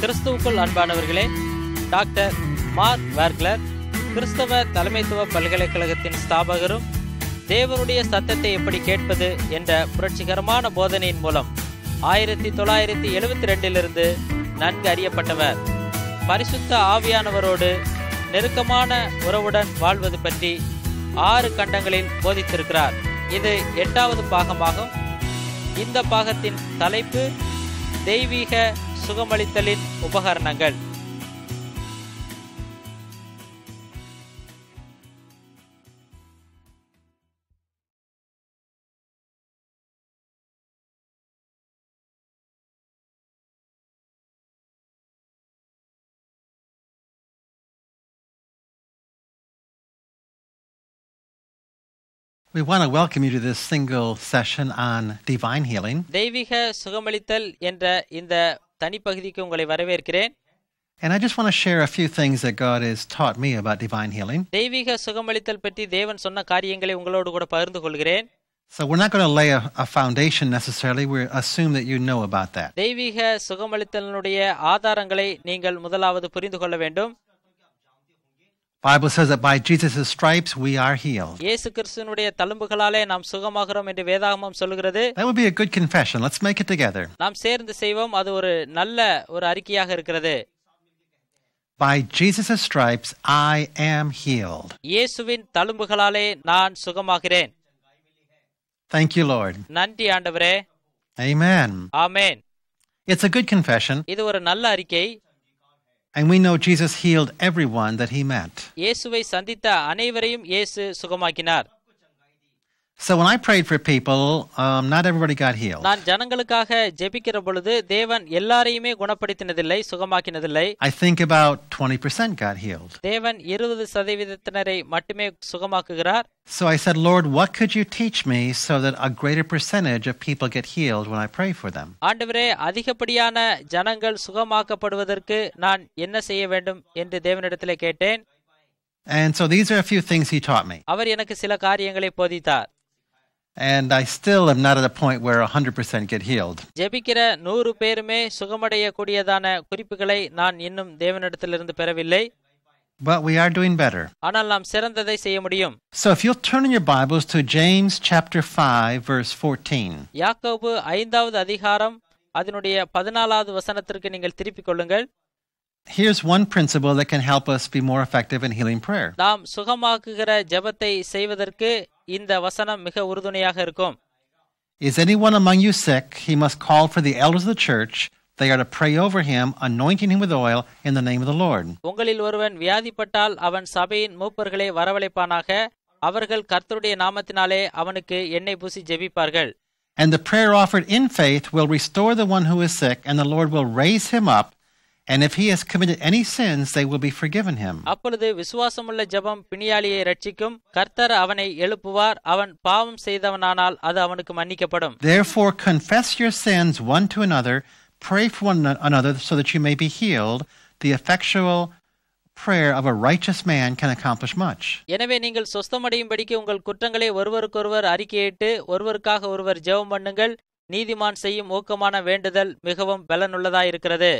கிறிஸ்துவுக்குள் அன்பானவர்களே doctor mark வேர்க்லர் கிறிஸ்தவ தலைமைத்துவ பல்கலைக்கழகத்தின் ஸ்தாபகரும் தேவனுடைய சத்தத்தை எப்படி கேட்பது என்ற புரட்சிகரமான போதனையின் மூலம் ஆயிரத்தி தொள்ளாயிரத்தி எழுபத்தி ரெண்டிலிருந்து நன்கு அறியப்பட்டவர். பரிசுத்த ஆவியானவரோடு நெருக்கமான உறவுடன் வாழ்வது பற்றி ஆறு கண்டங்களில் போதித்திருக்கிறார். இது எட்டாவது பாகமாகும். இந்த பாகத்தின் தலைப்பு தெய்வீக சுகமளித்தலின் உபகரணங்கள். We want to welcome you to this single session on divine healing. தெய்வீக சுகமளித்தல் என்ற இந்த தனிப்பகுதிக்கு உங்களை வரவேற்கிறேன் And I just want to share a few things that God has taught me about divine healing. தெய்வீக சுகமளித்தல் பற்றி தேவன் சொன்ன காரியங்களை உங்களோடு கூட பகிர்ந்து கொள்கிறேன் So we're not going to lay a, a foundation necessarily. We assume that you know about that. தெய்வீக சுகமளித்தலினுடைய ஆதாரங்களை நீங்கள் முதலாவது புரிந்து கொள்ள வேண்டும் Bible says that by Jesus' stripes we are healed. இயேசு கிறிஸ்துவனுடைய தழும்புகளாலே நாம் சுகமாகிறோம் என்று வேதாகமம் சொல்கிறது That would be a good confession. Let's make it together. நாம் சேர்ந்து செய்வோம் அது ஒரு நல்ல ஒரு அறிக்கையாக இருக்கிறது By Jesus' stripes I am healed. இயேசுவின் தழும்புகளாலே நான் சுகமாகிறேன் Thank you, Lord. நன்றி ஆண்டவரே Amen. Amen It's a good confession, இது ஒரு நல்ல அறிக்கை and we know Jesus healed everyone that he met. இயேசுவை சந்தித்த அனைவரையும் இயேசு சுகமாக்கினார் So when I prayed for people, um, not everybody got healed. நான் ஜனங்களுக்காக ஜெபிக்கிற பொழுது தேவன் எல்லாரையுமே குணப்படுத்தினதில்லை சுகமாக்கினதில்லை I think about 20% got healed. தேவன் இருபது சதவீதத்தினரை மட்டுமே சுகமாக்குகிறார் So I said, Lord, what could you teach me so that a greater percentage of people get healed when I pray for them? ஆண்டவரே அதிகப்படியான ஜனங்கள் சுகமாக்கப்படுவதற்கு நான் என்ன செய்ய வேண்டும் என்று தேவனிடத்திலே கேட்டேன் And so these are a few things he taught me. அவர் எனக்கு சில காரியங்களை போதித்தார் And I still am not at a point where 100% get healed. ஜெபிக்கிற நூறு பேருமே சுகமடையக்கூடியதான குறிப்புகளை நான் இன்னும் தேவனிடத்திலிருந்து பெறவில்லை But we are doing better. ஆனால் நாம் சிறந்ததை செய்ய முடியும் So if you'll turn in your Bibles to James chapter 5, verse 14. யாக்கோபு ஐந்தாவது அதிகாரம் அதனுடைய பதினாலாவது வசனத்திற்கு நீங்கள் திருப்பிக் கொள்ளுங்கள் Here's one principle that can help us be more effective in healing prayer. நாம் சுகமாக்குகிற ஜெபத்தை செய்வதற்கு இந்த வசனம் மிக உறுதுணையாக இருக்கும் Is anyone among you sick? He must call for the elders of the church. They are to pray over him, anointing him with oil in the name of the Lord. உங்களில் ஒருவன் வியாதிப்பட்டால் அவன் சபையின் மூப்பர்களை வரவழைப்பானாக அவர்கள் கர்த்தருடைய நாமத்தினாலே அவனுக்கு எண்ணெய் பூசி ஜெபிப்பார்கள் And the prayer offered in faith will restore the one who is sick, and the Lord will raise him up. And if he has committed any sins, they will be forgiven him. அப்பொழுது விசுவாசமுள்ள ஜெபம் பிணியாளியை ரட்சிக்கும் கர்த்தர் அவனை எழுப்புவார் அவன் பாவம் செய்தவனானால் அது அவனுக்கு மன்னிக்கப்படும் Therefore, confess your sins one to another, pray for one another so that you may be healed. The effectual prayer of a righteous man can accomplish much. எனவே நீங்கள் சொஸ்தமடையும்படிக்கு உங்கள் குற்றங்களை ஒருவருக்கொருவர் அறிக்கையிட்டு ஒருவருக்காக ஒருவர் ஜெபம் பண்ணுங்கள் நீதிமான் செய்யும் ஊக்கமான வேண்டுதல் மிகவும் பலனுள்ளதாயிருக்கிறது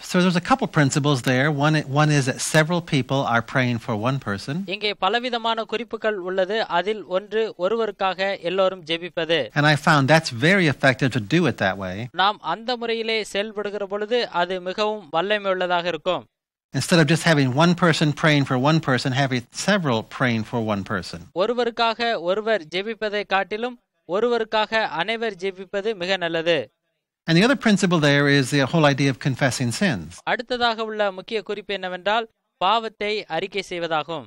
So there's a couple principles there. One, one is that several people are praying for one person. இங்கே பலவிதமான குறிப்புகள் உள்ளது அதில் ஒன்று ஒருவருக்காக எல்லோரும் ஜெபிப்பது And I found that's very effective to do it that way. நாம் அந்த முறையிலே செயல்படுகிற பொழுது அது மிகவும் வல்லமை உள்ளதாக இருக்கும் Instead of just having one person praying for one person, having several praying for one person. ஒருவருக்காக ஒருவர் ஜெபிப்பதை காட்டிலும் ஒருவருக்காக அனைவர் ஜெபிப்பது மிக நல்லது And the other principle there is the whole idea of confessing sins. அடுத்ததாக உள்ள முக்கிய குறிப்பு என்னவென்றால் பாவத்தை அறிக்கை செய்வதாகும்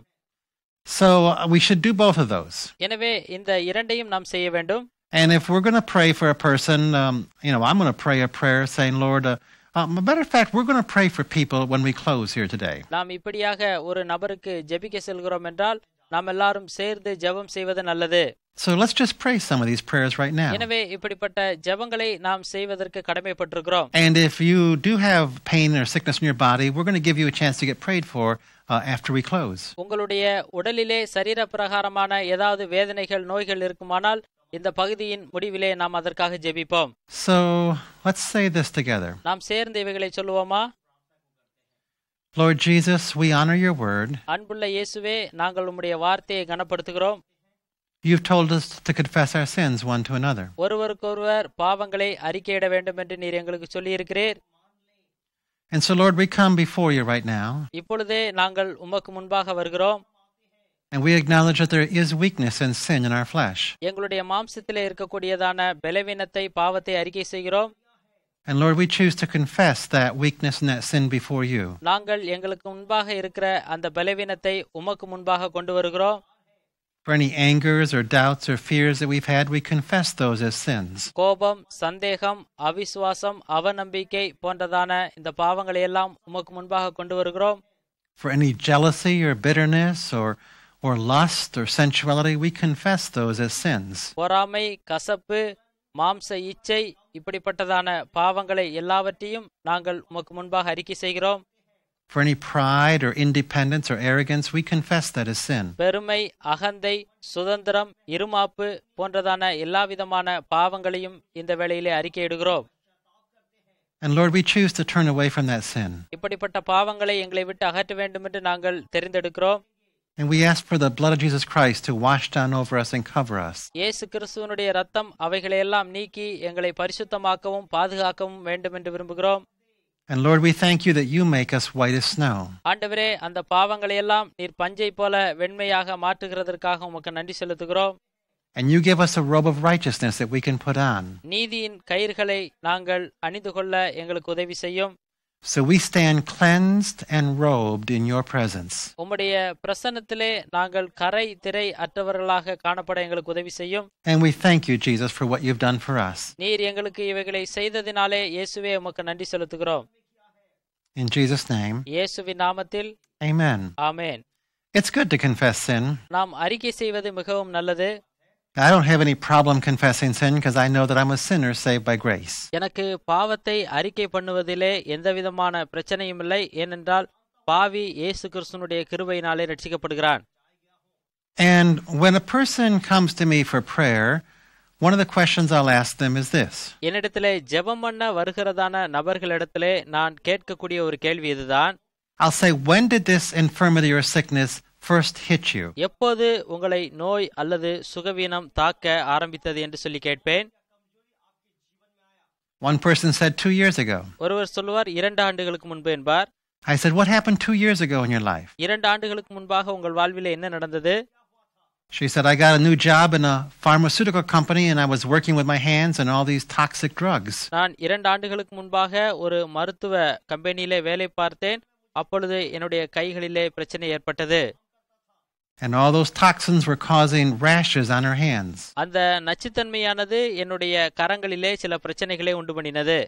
So uh, we should do both of those. எனவே இந்த இரண்டையும் நாம் செய்ய வேண்டும் And if we're going to pray for a person, um, you know, I'm going to pray a prayer saying, Lord, uh, um, a matter of fact, we're going to pray for people when we close here today. நாம் இப்படியாக ஒரு நபருக்கு ஜெபிக்க செல்கிறோம் என்றால் நாம் எல்லாரும் சேர்ந்து ஜெபம் செய்வது நல்லது So let's just pray some of these prayers right now. எனவே இப்படிப்பட்ட ஜெபங்களை நாம் செய்வதற்கு கடமைப்பட்டிருக்கிறோம் And if you do have pain or sickness in your body, we're going to give you a chance to get prayed for uh, after we close. உங்களுடைய உடலிலே சரீர பிரகாரமான ஏதாவது வேதனைகள் நோய்கள் இருக்குமானால் இந்த பகுதியின் முடிவிலே நாம் அதற்காக ஜெபிப்போம் So let's say this together. நாம் சேர்ந்து இவைகளை சொல்லுவோமா Lord Jesus, we honor your word. அன்புள்ள இயேசுவே நாங்கள் உம்முடைய வார்த்தையை கனப்படுத்துகிறோம் You've told us to confess our sins one to another. ஒருவருக்கொருவர் பாவங்களை அறிக்கையிட வேண்டும் என்று நீர் எங்களுக்கு சொல்லியிருக்கிறீர் And so, Lord, we come before you right now, இப்பொழுதே நாங்கள் உமக்கு முன்பாக வருகிறோம் and we acknowledge that there is weakness and sin in our flesh. எங்களுடைய மாம்சத்திலே இருக்கக்கூடியதான பலவீனத்தை பாவத்தை அறிக்கை செய்கிறோம் And Lord, we choose to confess that weakness and that sin before you. நாங்கள் எங்களுக்கு முன்பாக இருக்கிற அந்த பலவீனத்தை உமக்கு முன்பாக கொண்டு வருகிறோம் For any angers or doubts or fears that we've had, we confess those as sins. கோபம் சந்தேகம் அவிசுவாசம் அவநம்பிக்கை போன்றதான இந்த பாவங்களை எல்லாம் உமக்கு முன்பாக கொண்டு வருகிறோம் For any jealousy or bitterness or, or lust or sensuality, we confess those as sins. பொறாமை கசப்பு மாம்ச இச்சை இப்படிப்பட்டதான பாவங்களை எல்லாவற்றையும் நாங்கள் உமக்கு முன்பாக அறிக்கை செய்கிறோம் For any pride or independence or arrogance, we confess that as sin. பெருமை அகந்தை சுதந்திரம் இருமாப்பு போன்றதான எல்லாவிதமான பாவங்களையும் இந்த வேளையிலே அறிக்கையிடுகிறோம் And Lord, we choose to turn away from that sin. இப்படிப்பட்ட பாவங்களை எங்களை விட்டு அகற்ற வேண்டும் என்று நாங்கள் தெரிந்தெடுக்கிறோம் And we ask for the blood of Jesus Christ to wash down over us and cover us. இயேசு கிறிஸ்துவனுடைய ரத்தம் அவைகளையெல்லாம் நீக்கி எங்களை பரிசுத்தமாக்கவும் பாதுகாக்கவும் வேண்டும் என்று விரும்புகிறோம் And Lord, we thank you that you make us white as snow. ஆண்டவரே அந்த பாவங்களை எல்லாம் நீர் பஞ்சை போல வெண்மையாக மாற்றுகிறதற்காக உமக்கு நன்றி செலுத்துகிறோம் And you give us a robe of righteousness that we can put on. நீதியின் கயிர்களை நாங்கள் அணிந்து கொள்ள எங்களுக்கு உதவி செய்யும் So we stand cleansed and robed in your presence. உம்முடைய பிரசன்னத்திலே நாங்கள் கரை திரை அற்றவர்களாக காணப்பட எங்களுக்கு உதவி செய்யும் And we thank you, Jesus, for what you've done for us. நீர் எங்களுக்கு இவைகளை செய்ததினாலே இயேசுவே உமக்கு நன்றி செலுத்துகிறோம் In Jesus' name, இயேசுவின் நாமத்தில் amen. Amen It's good to confess sin. நாம் அறிக்கை செய்வது மிகவும் நல்லது I don't have any problem confessing sin because I know that I'm a sinner saved by grace. எனக்கு பாவத்தை அறிக்கை பண்ணுவதிலே எந்த விதமான பிரச்சனையும் இல்லை ஏனென்றால் பாவி இயேசு கிறிஸ்துனுடைய கிருபையினாலே ரட்சிக்கப்படுகிறான் And when a person comes to me for prayer, one of the questions I'll ask them is this என்னிடத்திலே ஜெபம் பண்ண வருகிறதான நபர்களிடத்திலே நான் கேட்கக்கூடிய ஒரு கேள்வி இதுதான் I'll say, When did this infirmity or sickness first hit you? எப்போது உங்களை நோய் அல்லது சுகவீனம் தாக்க ஆரம்பித்தது என்று சொல்லி கேட்பேன் One person said two years ago. ஒருவர் சொல்லுவார் இரண்டு ஆண்டுகளுக்கு முன்பு என்பார் I said, What happened two years ago in your life? இரண்டு ஆண்டுகளுக்கு முன்பாக உங்கள் வாழ்விலே என்ன நடந்தது She said, I got a new job in a pharmaceutical company and I was working with my hands and all these toxic drugs. நான் இரண்டு ஆண்டுகளுக்கு முன்பாக ஒரு மருத்துவ கம்பெனியிலே வேலை பார்த்தேன் அப்பொழுது என்னுடைய கைகளிலே பிரச்சனை ஏற்பட்டது And all those toxins were causing rashes on her hands. அந்த நச்சுத்தன்மையானது என்னுடைய கரங்களிலே சில பிரச்சனைகளை உண்டு பண்ணினது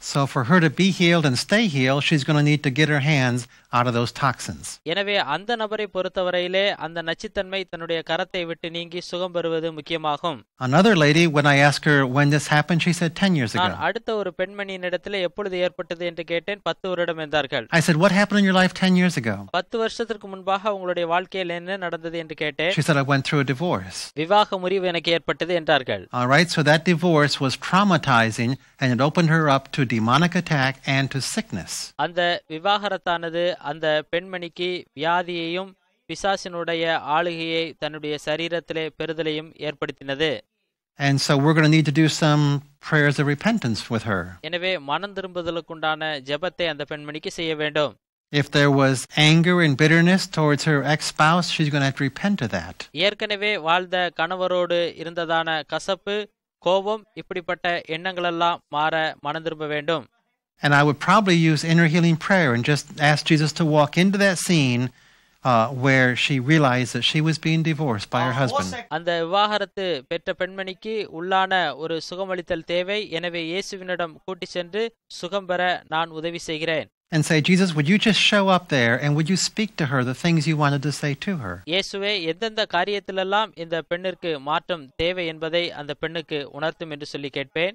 So, for her to be healed and stay healed, she's going to need to get her hands out of those toxins. எனவே அந்த நபரை பொறுத்தவரையிலே அந்த நச்சுத்தன்மை தன்னுடைய கரத்தை விட்டு நீங்கி சுகம் பெறுவது முக்கியமாகும் Another lady, when I asked her when this happened, she said 10 years நான் ago. அடுத்த ஒரு பெண்மணியின் இடத்துல எப்பொழுது ஏற்பட்டது என்று கேட்டேன் பத்து வருடம் என்றார்கள் I said, What happened in your life 10 years ago? பத்து வருஷத்திற்கு முன்பாக உங்களுடைய வாழ்க்கையில் என்ன நடந்தது என்று கேட்டேன் She said, I went through a divorce. விவாக முறிவு எனக்கு ஏற்பட்டது என்றார்கள் All right, so that divorce was traumatizing and it opened her up to demonic attack and to sickness. அந்த விவாகரத்தானது அந்த பெண்மணிக்கு வியாதியையும் பிசாசினுடைய ஆளுகையை தன்னுடைய சரீரத்திலே பெறுதலையும் ஏற்படுத்தினது And so we're going to need to do some prayers of repentance with her. எனவே மனம் திரும்புதலுக்குண்டான ஜெபத்தை அந்த பெண்மணிக்கு செய்ய வேண்டும் If there was anger and bitterness towards her ex spouse, she's going to have to repent of that. ஏற்கனவே வாழ்ந்த கணவரோடு இருந்ததான கசப்பு கோபம் இப்படிப்பட்ட எண்ணங்களெல்லாம் மாற மனம் திரும்ப வேண்டும் And I would probably use inner healing prayer and just ask Jesus to walk into that scene uh, where she realized that she was being divorced by her husband. அந்த விவாகரத்து பெற்ற பெண்மணிக்கு உள்ளான ஒரு சுகமளித்தல் தேவை எனவே இயேசுவினிடம் கூட்டி சென்று சுகம் பெற நான் உதவி செய்கிறேன் And say, Jesus, would you just show up there and would you speak to her the things you wanted to say to her? இயேசுவே எந்தெந்த காரியத்திலெல்லாம் இந்த பெண்ணிற்கு மாற்றம் தேவை என்பதை அந்த பெண்ணுக்கு உணர்த்தும் என்று சொல்லி கேட்பேன்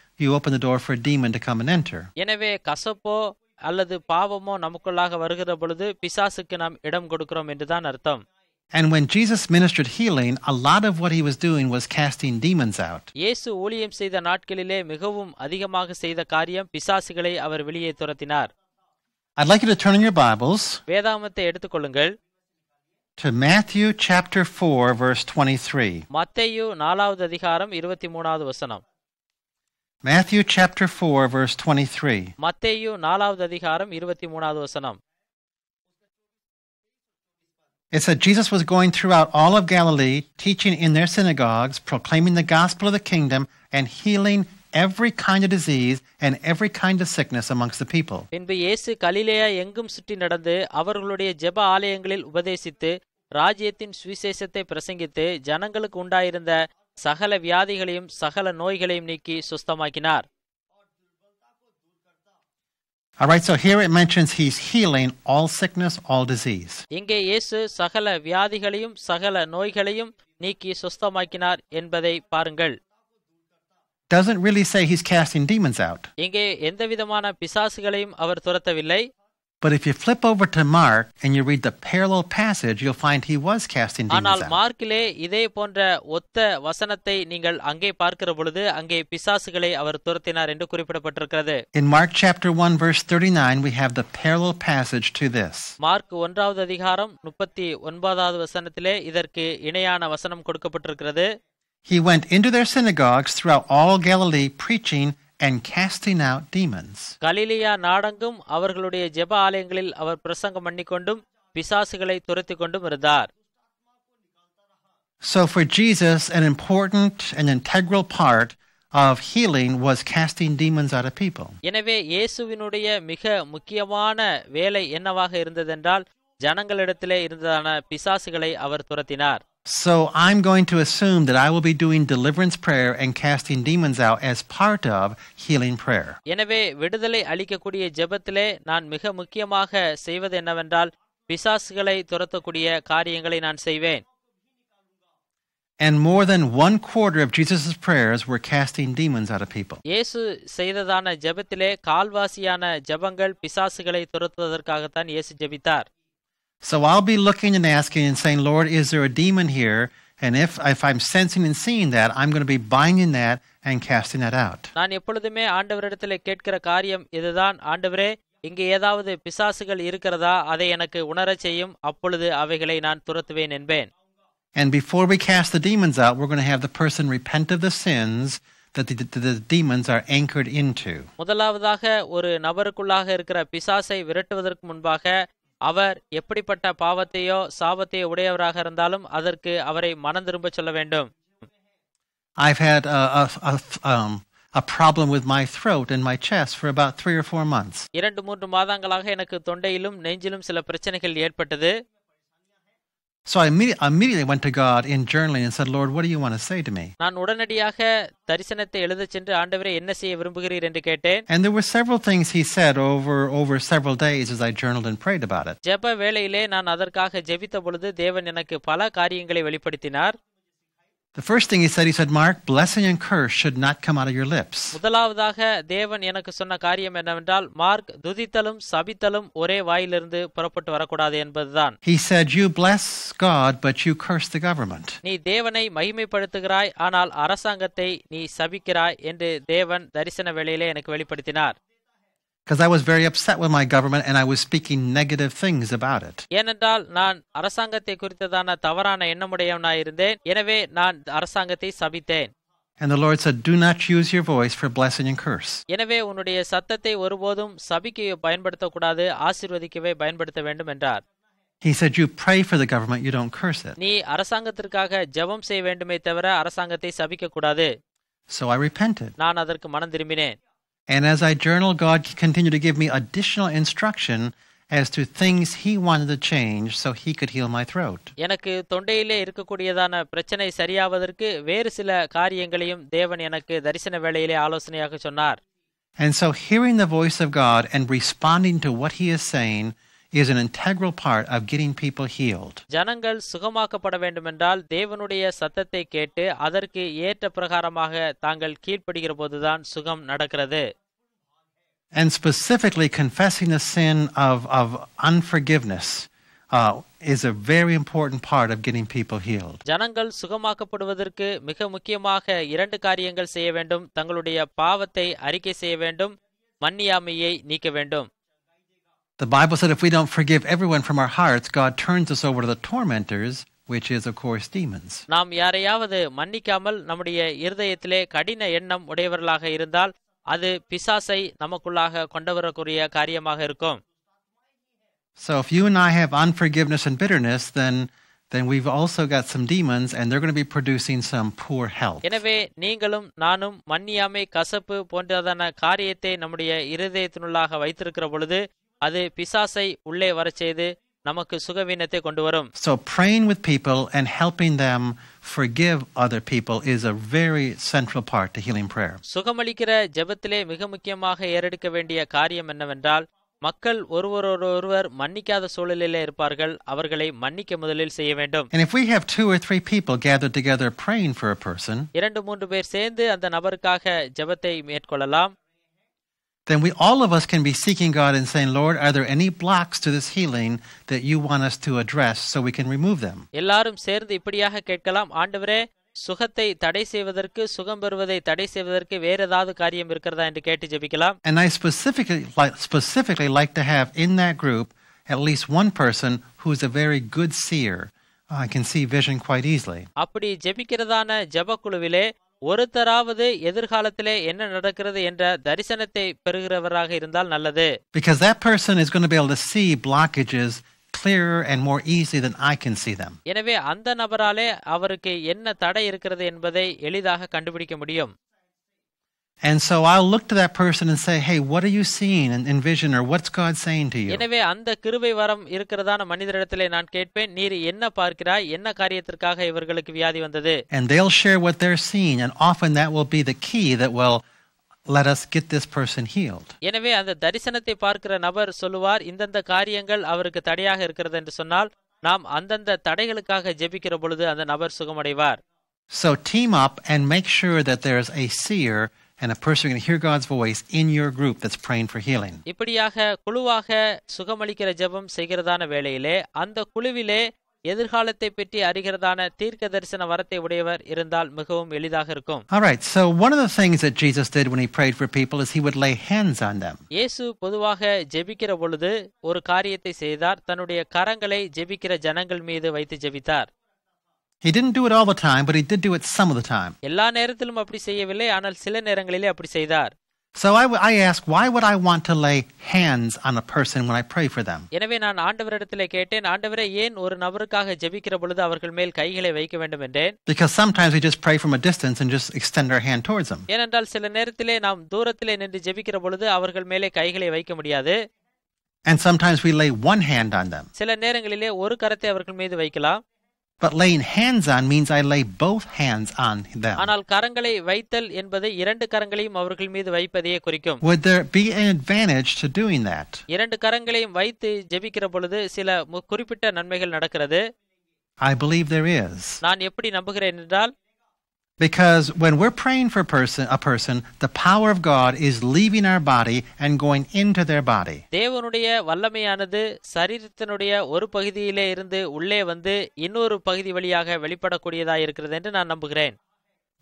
you open the door for a demon to come and enter. எனவே கசப்போ அல்லது பாவமோ நமக்குள்ளாக வருகிற பொழுது பிசாசுக்கு நாம் இடம் கொடுக்கிறோம் என்றுதான் அர்த்தம் And when Jesus ministered healing, a lot of what he was doing was casting demons out. இயேசு ஊழியம் செய்த நாட்களிலே மிகவும் அதிகமாக செய்த காரியம் பிசாசுகளை அவர் வெளியே துரத்தினார் I'd like you to turn in your Bibles வேதாமத்தை எடுத்துக்கொள்ளுங்கள் to Matthew chapter 4, verse 23. மத்தேயு நாலாவது அதிகாரம் இருபத்தி மூணாவது வசனம் Matthew chapter 4, verse 23. மத்தேயு நாலாவது அதிகாரம் இருபத்தி மூணாவது வசனம் It said Jesus was going throughout all of Galilee, teaching in their synagogues, proclaiming the gospel of the kingdom, and healing every kind of disease and every kind of sickness amongst the people. பின்பு இயேசு கலிலேயா எங்கும் சுற்றி நடந்து அவர்களுடைய ஜெப ஆலயங்களில் உபதேசித்து ராஜ்யத்தின் சுவிசேஷத்தை பிரசங்கித்து ஜனங்களுக்கு உண்டாயிருந்த சகல வியாதிகளையும் சகல நோய்களையும் நீக்கி சுஸ்தமாக்கினார் All right, so here it mentions he's healing all sickness, all disease. இங்கே இயேசு சகல வியாதிகளையும் சகல நோய்களையும் நீக்கி சுஸ்தமாக்கினார் என்பதை பாருங்கள் Doesn't really say he's casting demons out. இங்கே எந்த விதமான பிசாசுகளையும் அவர் துரத்தவில்லை But if you flip over to Mark and you read the parallel passage, you'll find he was casting demons ஆனால் out. மார்க்கிலே இதே போன்ற ஒத்த வசனத்தை நீங்கள் அங்கே பார்க்கிற பொழுது அங்கே பிசாசுகளை அவர் துரத்தினார் என்று குறிப்பிடப்பட்டிருக்கிறது In Mark chapter 1, verse 39, we have the parallel passage to this. Mark ஒன்றாவது அதிகாரம் முப்பத்தி ஒன்பதாவது வசனத்திலே இதற்கு இணையான வசனம் கொடுக்கப்பட்டிருக்கிறது He went into their synagogues throughout all Galilee, preaching and casting out demons. Galilee நாடெங்கும் அவர்களுடைய ஜெப ஆலயங்களில் அவர் பிரசங்கம் பண்ணிக்கொண்டும் பிசாசுகளை துரத்தி கொண்டும் இருந்தார் So, for Jesus, an important and integral part of healing was casting demons out of people. எனவே இயேசுவினுடைய மிக முக்கியமான வேலை என்னவாக இருந்ததென்றால் ஜனங்களிடத்திலே இருந்ததான பிசாசுகளை அவர் துரத்தினார் So, I'm going to assume that I will be doing deliverance prayer and casting demons out as part of healing prayer. எனவே விடுதலை அளிக்கக்கூடிய ஜெபத்திலே நான் மிக முக்கியமாக செய்வது என்னவென்றால் பிசாசுகளை துரத்தக்கூடிய காரியங்களை நான் செய்வேன் And more than one quarter of Jesus' prayers were casting demons out of people. இயேசு செய்ததான ஜெபத்திலே கால்வாசியான ஜெபங்கள் பிசாசுகளை துரத்துவதற்காகத்தான் இயேசு ஜெபித்தார் So, I'll be looking and asking and saying, Lord, is there a demon here? And if, if I'm sensing and seeing that, I'm going to be binding that and casting that out. நான் எப்பொழுதுமே ஆண்டவரிடத்திலே கேட்கிற காரியம் இதுதான் ஆண்டவரே இங்கே ஏதாவது பிசாசுகள் இருக்கிறதா அதை எனக்கு உணரச் செய்யும் அப்பொழுது அவைகளை நான் துரத்துவேன் என்பேன் And before we cast the demons out, we're going to have the person repent of the sins that the, the, the demons are anchored into. முதலாவதாக ஒரு நபருக்குள்ளாக இருக்கிற பிசாசை விரட்டுவதற்கு முன்பாக அவர் எப்படிப்பட்ட பாவத்தையோ சாபத்தையோ உடையவராக இருந்தாலும் அதற்கு அவரை மனம் திரும்ப சொல்ல வேண்டும் I've had a, a, a, um, a problem with my throat and my chest for about three or four months. இரண்டு மூன்று மாதங்களாக எனக்கு தொண்டையிலும் நெஞ்சிலும் சில பிரச்சனைகள் ஏற்பட்டது So I immediately, immediately went to God in journaling and said, Lord, what do you want to say to me? நான் உடனடியாக தரிசனத்தை எழுதச் சென்று ஆண்டவரே என்ன செய்ய விரும்புகிறீர் என்று கேட்டேன் And there were several things he said over, over several days as I journaled and prayed about it. ஜெப வேளையிலே நான் அதற்காக ஜெபித்த பொழுது தேவன் எனக்கு பல காரியங்களை வெளிப்படுத்தினார் The first thing he said, he said, Mark, blessing and curse should not come out of your lips. முதலாவதாக தேவன் எனக்கு சொன்ன காரியம் என்னவென்றால் மார்க் துதித்தலும் சபித்தலும் ஒரே வாயிலிருந்து புறப்பட்டு வரக்கூடாது என்பதுதான் He said, You bless God, but you curse the government. நீ தேவனை மகிமைப்படுத்துகிறாய் ஆனால் அரசாங்கத்தை நீ சபிக்கிறாய் என்று தேவன் தரிசன வேளையிலே எனக்கு வெளிப்படுத்தினார் Because I was very upset with my government and I was speaking negative things about it. ஏனென்றால் நான் அரசாங்கத்தை குறித்ததான தவறான எண்ணமுடையவனாயிருந்தேன் எனவே நான் அரசாங்கத்தை சபித்தேன் And the Lord said, Do not use your voice for blessing and curse. எனவே உன்னுடைய சத்தத்தை ஒருபோதும் சபிக்க பயன்படுத்தக்கூடாது ஆசீர்வதிக்கவே பயன்படுத்த வேண்டும் என்றார் He said, You pray for the government, you don't curse it. நீ அரசாங்கத்திற்காக ஜெபம் செய்ய வேண்டுமே தவிர அரசாங்கத்தை சபிக்க கூடாது So I repented. நான் அதற்கு மனம் திரும்பினேன் And as I journaled, God continued to give me additional instruction as to things he wanted to change so he could heal my throat. எனக்கு தொண்டையிலே இருக்கக்கூடியதான பிரச்சனை சரியாவதற்கு வேறு சில காரியங்களையும் தேவன் எனக்கு தரிசன வேளையிலே ஆலோசனையாக சொன்னார் And so, hearing the voice of God and responding to what he is saying is an integral part of getting people healed. ஜனங்கள் சுகமாக்கப்பட வேண்டுமென்றால் தேவனுடைய சத்தத்தை கேட்டு அதற்கு ஏற்ற பிரகாரமாக தாங்கள் கீழ்ப்படுகிற போதுதான் சுகம் நடக்கிறது And specifically, confessing the sin of, of unforgiveness uh, is a very important part of getting people healed. ஜனங்கள் சுகமாக்கப்படுவதற்கு மிக முக்கியமாக இரண்டு காரியங்கள் செய்ய வேண்டும் தங்களுடைய பாவத்தை அறிக்கை செய்ய வேண்டும் மன்னியாமையை நீக்க வேண்டும் The Bible said if we don't forgive everyone from our hearts, God turns us over to the tormentors, which is, of course, demons. நாம் யாரையாவது மன்னிக்காமல் நம்முடைய இருதயத்திலே கடின எண்ணம் உடையவர்களாக இருந்தால் அது பிசாசை நமக்குள்ளாக கொண்டு வரக்கூடிய காரியமாக இருக்கும் So if you and I have unforgiveness and bitterness, then then we've also got some demons and they're going to be producing some poor health. எனவே நீங்களும் நானும் மன்னியாமை கசப்பு போன்றதான காரியத்தை நம்முடைய இருதயத்தினுள்ளாக வைத்திருக்கிற பொழுது அது பிசாசை உள்ளே வரச் செய்து நமக்கு சுகவீனத்தை கொண்டு வரும் So praying with people and helping them forgive other people is a very central part to healing prayer. சுகமளிக்கிற ஜெபத்திலே மிக முக்கியமாக ஏறெடுக்க வேண்டிய காரியம் என்னவென்றால் மக்கள் ஒருவரோடொருவர் மன்னிக்காத சூழலிலே இருப்பார்கள் அவர்களை மன்னிக்க முதலில் செய்ய வேண்டும் And if we have two or three people gathered together praying for a person, இரண்டு மூன்று பேர் சேர்ந்து அந்த நபருக்காக ஜெபத்தை மேற்கொள்ளலாம் then we all of us can be seeking God and saying, Lord, are there any blocks to this healing that you want us to address so we can remove them? எல்லாரும் சேர்ந்து இப்படியாக கேட்கலாம் ஆண்டவரே சுகத்தை தடை செய்வதற்கு சுகம் பெறுவதை தடை செய்வதற்கு வேற ஏதாவது காரியம் இருக்கிறதா என்று கேட்டு ஜெபிக்கலாம் And I specifically like, specifically like to have in that group at least one person who's a very good seer. I can see vision quite easily. அப்படி ஜெபிக்கிறதான ஜெபக்குழுவிலே ஒருத்தராவது எதிர்காலத்திலே என்ன நடக்கிறது என்ற தரிசனத்தை பெறுகிறவராக இருந்தால் நல்லது Because that person is going to be able to see blockages clearer and more easily than I can see them. எனவே அந்த நபராலே அவருக்கு என்ன தடை இருக்கிறது என்பதை எளிதாக கண்டுபிடிக்க முடியும் And so I'll look to that person and say, hey, what are you seeing in, in vision or what's God saying to you? எனவே அந்த கிருபை வரம் இருக்கிறதான மனிதரிடத்திலே நான் கேட்பேன் நீர் என்ன பார்க்கிறாய் என்ன காரியத்திற்காக இவர்களுக்கு வியாதி வந்தது And they'll share what they're seeing, and often that will be the key that will let us get this person healed. எனவே அந்த தரிசனத்தை பார்க்கிற நபர் சொல்லுவார் இந்தந்த காரியங்கள் அவருக்கு தடையாக இருக்கிறது என்று சொன்னால் நாம் அந்தந்த தடைகளுக்காக ஜெபிக்கிற பொழுது அந்த நபர் சுகமடைவார் So team up and make sure that there's a seer and a person who can hear God's voice in your group that's praying for healing. இப்படியாக குழுவாக சுகமளிக்கிற ஜெபம் செய்கிறதான வேளையிலே அந்த குழுவிலே எதிர்காலத்தை பற்றி அறிகிறதான தீர்க்க தரிசன வரத்தை உடையவர் இருந்தால் மிகவும் எளிதாக இருக்கும் All right, so one of the things that Jesus did when he prayed for people is he would lay hands on them. இயேசு பொதுவாக ஜெபிக்கிற பொழுது ஒரு காரியத்தை செய்தார் தன்னுடைய கரங்களை ஜெபிக்கிற ஜனங்கள் மீது வைத்து ஜெபித்தார் He didn't do it all the time, but he did do it some of the time. எல்லா நேரத்திலும் அப்படி செய்யவில்லை ஆனால் சில நேரங்களிலே அப்படி செய்தார் So I, w- I ask, why would I want to lay hands on a person when I pray for them? எனவே நான் ஆண்டவரிடத்திலே கேட்டேன் ஆண்டவரே ஏன் ஒரு நபருக்காக ஜெபிக்கிற பொழுது அவர்கள் மேல் கைகளை வைக்க வேண்டும் என்றேன் Because sometimes we just pray from a distance and just extend our hand towards them. ஏனென்றால் சில நேரத்திலே நாம் தூரத்திலே நின்று ஜெபிக்கிற பொழுது அவர்கள் மேலே கைகளை வைக்க முடியாது And sometimes we lay one hand on them. சில நேரங்களிலே ஒரு கரத்தை அவர்கள் மீது வைக்கலாம் But laying hands on means I lay both hands on them. ஆனால் கரங்களை வைத்தல் என்பது இரண்டு கரங்களையும் அவர்கள் மீது வைப்பதையே குறிக்கும் Would there be an advantage to doing that? இரண்டு கரங்களையும் வைத்து ஜெபிக்கிற பொழுது சில மு- குறிப்பிட்ட நன்மைகள் நடக்கிறது I believe there is. நான் எப்படி நம்புகிறேன் என்றால் Because when we're praying for person, a person, the power of God is leaving our body and going into their body. தேவனுடைய வல்லமையானது சரீரத்தினுடைய ஒரு பகுதியிலே இருந்து உள்ளே வந்து இன்னொரு பகுதி வழியாக வெளிப்படக்கூடியதாக இருக்கிறது என்று நான் நம்புகிறேன்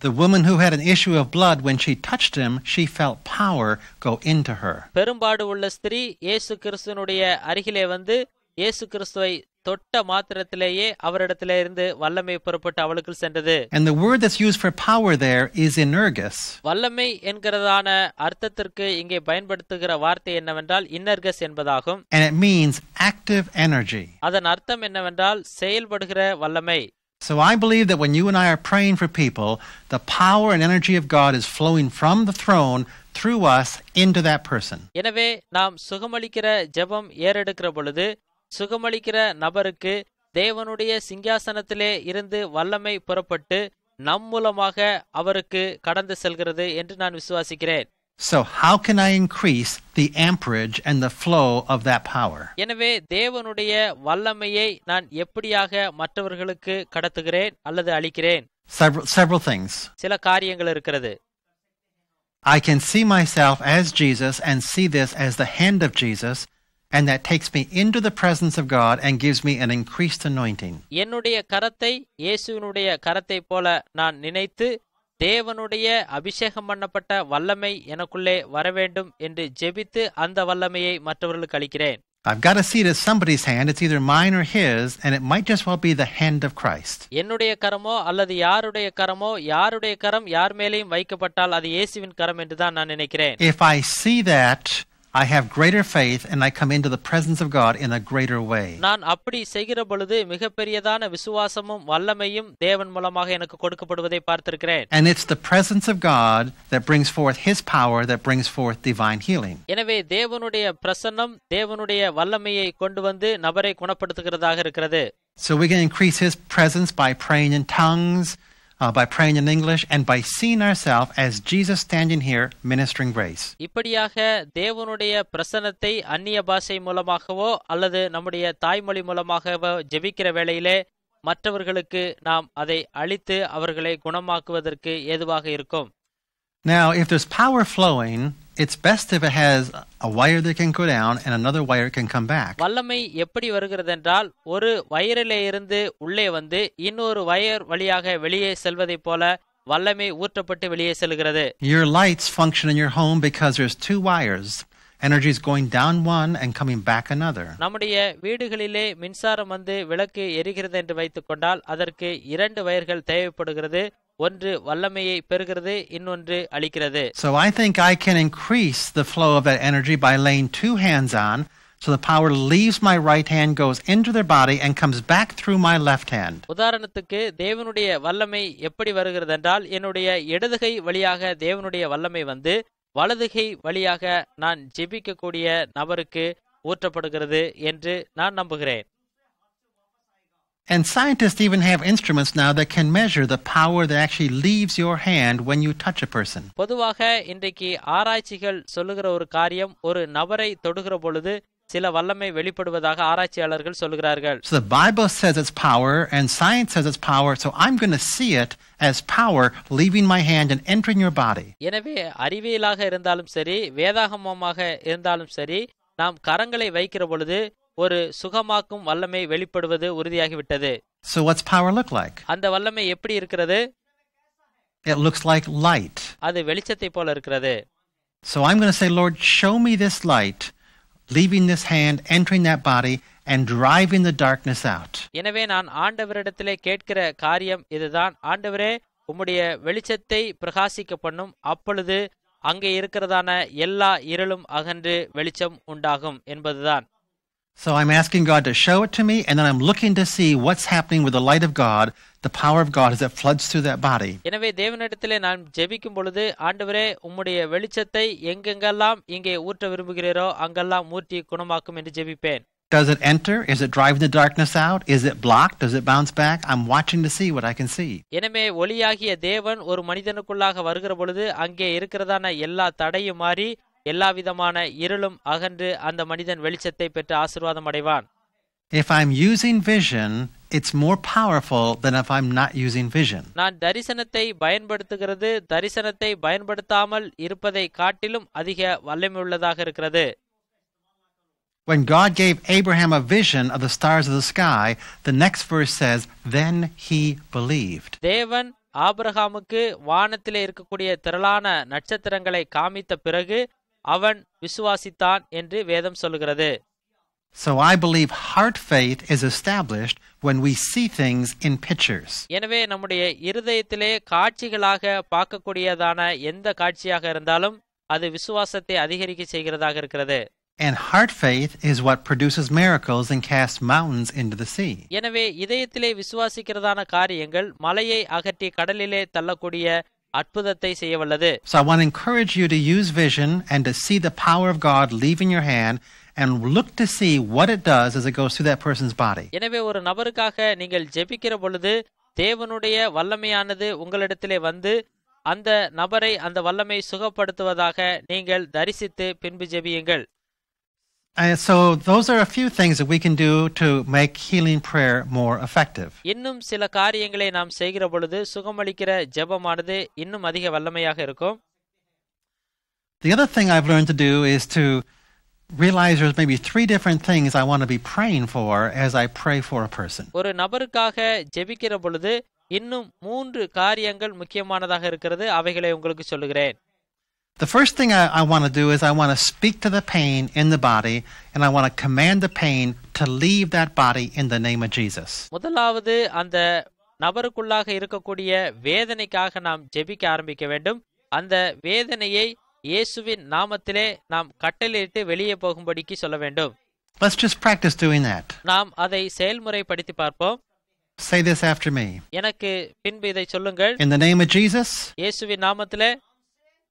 The woman who had an issue of blood, when she touched him, she felt power go into her. பெரும்பாடு உள்ள ஸ்திரீ இயேசு கிறிஸ்துவனுடைய அருகிலே வந்து இயேசு கிறிஸ்துவை தொட்ட மாத்திரத்திலேயே அவரிடத்திலே இருந்து வல்லமை புறப்பட்டு அவளுக்கு சென்றது And the word that's used for power there is energus. வல்லமை என்கிறதான அர்த்தத்திற்கு இங்கே பயன்படுத்துகிற வார்த்தை என்னவென்றால் இன்னர்கஸ் என்பதாகும் And it means active energy. அதன் அர்த்தம் என்னவென்றால் செயல்படுகிற வல்லமை So I believe that when you and I are praying for people, the power and energy of God is flowing from the throne through us into that person. எனவே நாம் சுகமளிக்கிற ஜெபம் ஏறெடுக்கிற பொழுது சுகமளிக்கிற நபருக்கு தேவனுடைய சிங்காசனத்திலே இருந்து வல்லமை புறப்பட்டு நம் மூலமாக அவருக்கு கடந்து செல்கிறது என்று நான் விசுவாசிக்கிறேன் So, how can I increase the amperage and the flow of that power? எனவே தேவனுடைய வல்லமையை நான் எப்படியாக மற்றவர்களுக்கு கடத்துகிறேன் அல்லது அளிக்கிறேன் Several, several things. சில காரியங்கள் இருக்கிறது I can see myself as Jesus and see this as the hand of Jesus, and that takes me into the presence of God and gives me an increased anointing. என்னுடைய கரத்தை இயேசுவினுடைய கரத்தை போல நான் நினைத்து தேவனுடைய அபிஷேகம் பண்ணப்பட்ட வல்லமை எனக்குள்ளே வரவேண்டும் என்று ஜெபித்து அந்த வல்லமையை மற்றவர்களுக்கு அளிக்கிறேன் I've got to see it as somebody's hand. It's either mine or his, and it might just well be the hand of Christ. என்னுடைய கரமோ அல்லது யாருடைய கரமோ யாருடைய கரம் யார் மேலேயும் வைக்கப்பட்டால் அது இயேசுவின் கரம் என்று தான் நான் நினைக்கிறேன் If I see that, I have greater faith and I come into the presence of God in a greater way. நான் அப்படி செய்கிற பொழுது மிகப்பெரியதான விசுவாசமும் வல்லமையும் தேவன் மூலமாக எனக்கு கொடுக்கப்படுவதை பார்த்திருக்கிறேன் And it's the presence of God that brings forth His power that brings forth divine healing. எனவே தேவனுடைய பிரசன்னம் தேவனுடைய வல்லமையை கொண்டு வந்து நபரை குணப்படுத்துகிறதாக இருக்கிறது So we can increase His presence by praying in tongues, uh, by praying in English, and by seeing ourselves as Jesus standing here ministering grace. இப்படியாக தேவனுடைய பிரசன்னத்தை அந்நிய பாஷை மூலமாகவோ அல்லது நம்முடைய தாய்மொழி மூலமாகவோ ஜெபிக்கிற வேளையிலே மற்றவர்களுக்கு நாம் அதை அழித்து அவர்களை குணமாக்குவதற்கு ஏதுவாக இருக்கும் Now, if there's power flowing, it's best if it has a wire that can go down and another wire can come back. வல்லமை எப்படி வருகிறதென்றால் ஒரு வயரிலே இருந்து உள்ளே வந்து இன்னொரு வயர் வழியாக வெளியே செல்வதைப் போல வல்லமை ஊற்றப்பட்டு வெளியே செல்கிறது Your lights function in your home because there's two wires. Energy is going down one and coming back another. நம்முடைய வீடுகளிலே மின்சாரம் வந்து விளக்கு எரிகிறது என்று வைத்துக்கொண்டால் அதற்கு இரண்டு வயர்கள் தேவைப்படுகிறது ஒன்று வல்லமையை பெறுகிறது இன்னொன்று அளிக்கிறது So I think I can increase the flow of that energy by laying two hands on so the power leaves my right hand, goes into their body, and comes back through my left hand. உதாரணத்துக்கு தேவனுடைய வல்லமை எப்படி வருகிறது என்றால் என்னுடைய இடதுகை வழியாக தேவனுடைய வல்லமை வந்து வலதுகை வழியாக நான் ஜெபிக்கக்கூடிய நபருக்கு ஊற்றப்படுகிறது என்று நான் நம்புகிறேன் And scientists even have instruments now that can measure the power that actually leaves your hand when you touch a person. பொதுவாக இன்றைக்கு ஆராய்ச்சிகள் சொல்லுகிற ஒரு காரியம் ஒரு நபரை தொடுகிற பொழுது சில வல்லமை வெளிப்படுவதாக ஆராய்ச்சியாளர்கள் சொல்லுகிறார்கள் So the Bible says it's power, and science says it's power, so I'm going to see it as power leaving my hand and entering your body. எனவே அறிவியலாக இருந்தாலும் சரி வேதாகமமாக இருந்தாலும் சரி நாம் கரங்களை வைக்கிற பொழுது ஒரு சுகமாக்கும் வல்லமை வெளிப்படுவது உறுதியாகிவிட்டது So what's power look like? அந்த வல்லமை எப்படி இருக்கிறது It looks like light. அது வெளிச்சத்தை போல இருக்கிறது So I'm going to say, Lord, show me this light, leaving this hand, entering that body, and driving the darkness out. எனவே நான் ஆண்டவரிடத்திலே கேட்கிற காரியம் இதுதான் ஆண்டவரே உம்முடைய வெளிச்சத்தை பிரகாசிக்க பண்ணும் அப்பொழுது அங்கே இருக்கிறதான எல்லா இருளும் அகன்று வெளிச்சம் உண்டாகும் என்பதுதான் So I'm asking God to show it to me, and then I'm looking to see what's happening with the light of God, the power of God as it floods through that body. எனவே தேவனிடத்திலே நான் ஜெபிக்கும் பொழுது ஆண்டவரே உம்முடைய வெளிச்சத்தை எங்கெங்கெல்லாம் இங்கே ஊற்ற விரும்புகிறீரோ அங்கெல்லாம் ஊற்றி குணமாக்கும் என்று ஜெபிப்பேன் Does it enter? Is it driving the darkness out? Is it blocked? Does it bounce back? I'm watching to see what I can see. எனவே ஒளியாகிய தேவன் ஒரு மனிதனுக்குள்ளாக வருகிற பொழுது அங்கே இருக்கிறதான எல்லா தடையும் மாறி எல்லா விதமான இருளும் அகன்று அந்த மனிதன் வெளிச்சத்தை பெற்று ஆசீர்வாதம் அடைவான் If I'm using vision, it's more powerful than if I'm not using vision. நான் தரிசனத்தை பயன்படுத்துகிறது தரிசனத்தை பயன்படுத்தாமல் இருப்பதை காட்டிலும் அதிக வல்லமை உள்ளதாக இருக்கிறது When God gave Abraham a vision of the stars of the sky, the next verse says, Then he believed. தேவன் ஆபிரகாமுக்கு வானத்திலே இருக்கக்கூடிய திரளான நட்சத்திரங்களை காமித்த பிறகு அவன் விசுவாசித்தான் என்று வேதம் சொல்லுகிறது So I believe heart faith is established when we see things in pictures. எனவே நம்முடைய இருதயத்திலே காட்சிகளாக பார்க்கக்கூடியதான எந்த காட்சியாக இருந்தாலும் அது விசுவாசத்தை அதிகரிக்க செய்கிறதாக இருக்கிறது And heart faith is what produces miracles and casts mountains into the sea. எனவே இதயத்திலே விசுவாசிக்கிறதான காரியங்கள் மலையை அகற்றி கடலிலே தள்ளக்கூடிய அற்புதத்தை செய்ய வல்லது So I want to encourage you to use vision and to see the power of God leaving your hand and look to see what it does as it goes through that person's body. எனவே ஒரு நபருக்காக நீங்கள் ஜெபிக்கிற பொழுது தேவனுடைய வல்லமையானது உங்களிடத்திலே வந்து அந்த நபரை அந்த வல்லமை சுகப்படுத்துவதாக நீங்கள் தரிசித்து பின்பு ஜெபியுங்கள் And so those are a few things that we can do to make healing prayer more effective. இன்னும் சில காரியங்களை நாம் செய்கிற பொழுது சுகமளிக்கிற ஜெபமானது இன்னும் அதிக வல்லமையாக இருக்கும் The other thing I've learned to do is to realize there's maybe three different things I want to be praying for as I pray for a person. ஒரு நபருக்காக ஜெபிக்கிற பொழுது இன்னும் மூன்று காரியங்கள் முக்கியமானதாக இருக்கிறது அவைகளை உங்களுக்கு சொல்லுகிறேன் The first thing I, I want to do is I want to speak to the pain in the body and I want to command the pain to leave that body in the name of Jesus. முதலாவது அந்த நபருக்குள்ளாக இருக்கக்கூடிய வேதனைக்காக நாம் ஜெபிக்க ஆரம்பிக்க வேண்டும் அந்த வேதனையை இயேசுவின் நாமத்திலே நாம் கட்டளையிட்டு வெளியே போகும்படிக்கு சொல்ல வேண்டும் Let's just practice doing that. நாம் அதை செயல்முறைப்படுத்தி பார்ப்போம் Say this after me. எனக்கு பின்பு இதை சொல்லுங்கள் In the name of Jesus, இயேசுவின் நாமத்திலே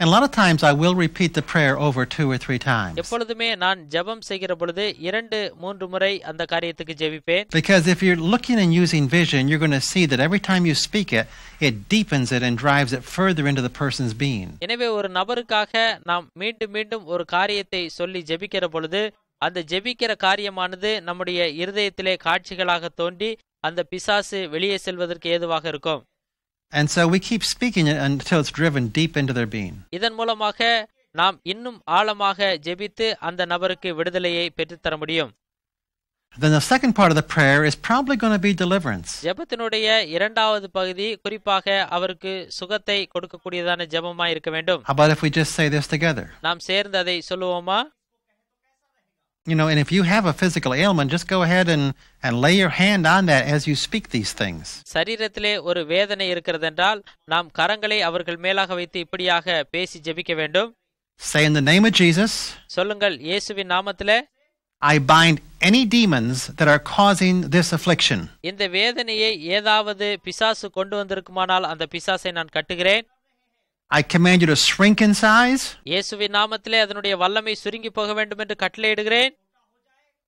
And a lot of times I will repeat the prayer over two or three times. எப்பொழுதுமே நான் ஜெபம் செய்கிற பொழுது இரண்டு மூன்று முறை அந்த காரியத்துக்கு ஜெபிப்பேன் Because if you're looking and using vision, you're going to see that every time you speak it, it deepens it and drives it further into the person's being. எனவே ஒரு நபருக்காக நாம் மீண்டும் மீண்டும் ஒரு காரியத்தை சொல்லி ஜெபிக்கிற பொழுது அந்த ஜெபிக்கிற காரியமானது நம்முடைய இருதயத்திலே காட்சிகளாக தோன்றி அந்த பிசாசு வெளியே செல்வதற்கு ஏதுவாக இருக்கும் And so we keep speaking it until it's driven deep into their being. இதன் மூலமாக நாம் இன்னும் ஆழமாக ஜெபித்து அந்த நபருக்கு விடுதலையை பெற்றுத்தர முடியும் Then the second part of the prayer is probably going to be deliverance. ஜெபத்தினுடைய இரண்டாவது பகுதி குறிப்பாக அவருக்கு சுகத்தை கொடுக்கக்கூடியதான ஜெபமா இருக்க வேண்டும் How about if we just say this together? நாம் சேர்ந்து அதை சொல்லுவோமா You know, and if you have a physical ailment, just go ahead and, and lay your hand on that as you speak these things. சரீரத்திலே ஒரு வேதனை இருக்கிறதென்றால் நாம் கரங்களை அவர்கள் மேலாக வைத்து இப்படியாக பேசி ஜெபிக்க வேண்டும் Say in the name of Jesus, சொல்லுங்கள் இயேசுவின் நாமத்திலே I bind any demons that are causing this affliction. இந்த வேதனையை ஏதாவது பிசாசு கொண்டு வந்திருக்குமானால் அந்த பிசாசை நான் கட்டுகிறேன் I command you to shrink in size, இயேசுவின் நாமத்திலே அதனுடைய வல்லமை சுருங்கி போக வேண்டும் என்று கட்டளையிடுகிறேன்